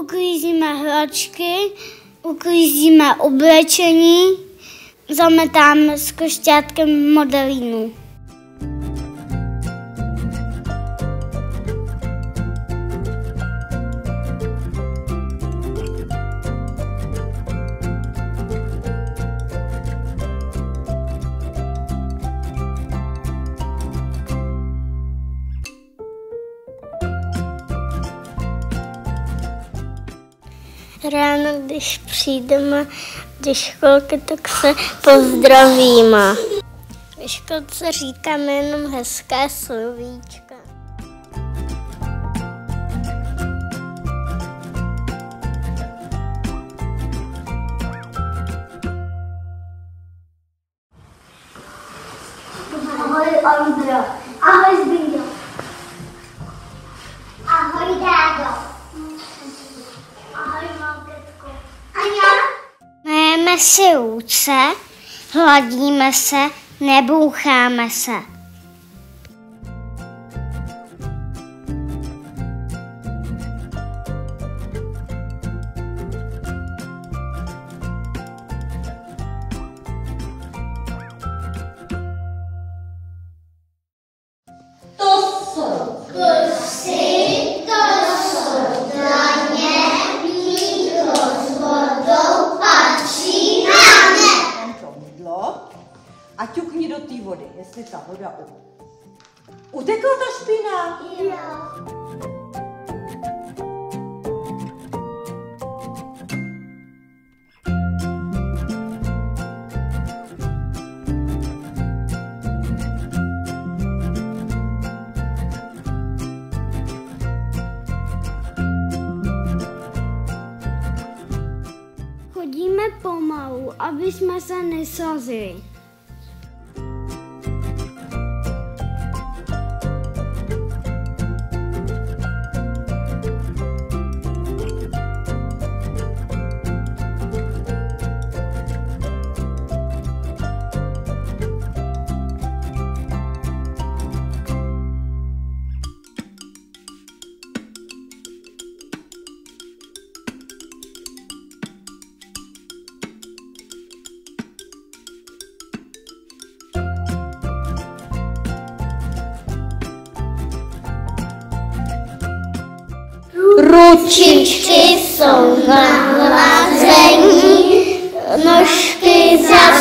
Uklízíme hračky, uklízíme oblečení, zametáme s košťátkem modelínu. Ráno, když přijdeme do školky, tak se pozdravíme. Ve školce říkáme jenom hezké slovíčka. Ahoj Ondro. Si ruce, hladíme se, neboucháme se. To mydlo a ťukni do té vody, jestli ta voda. Utekla ta špína? obviously my son is sorcery. Ručičky jsou na hlazení, nožky zase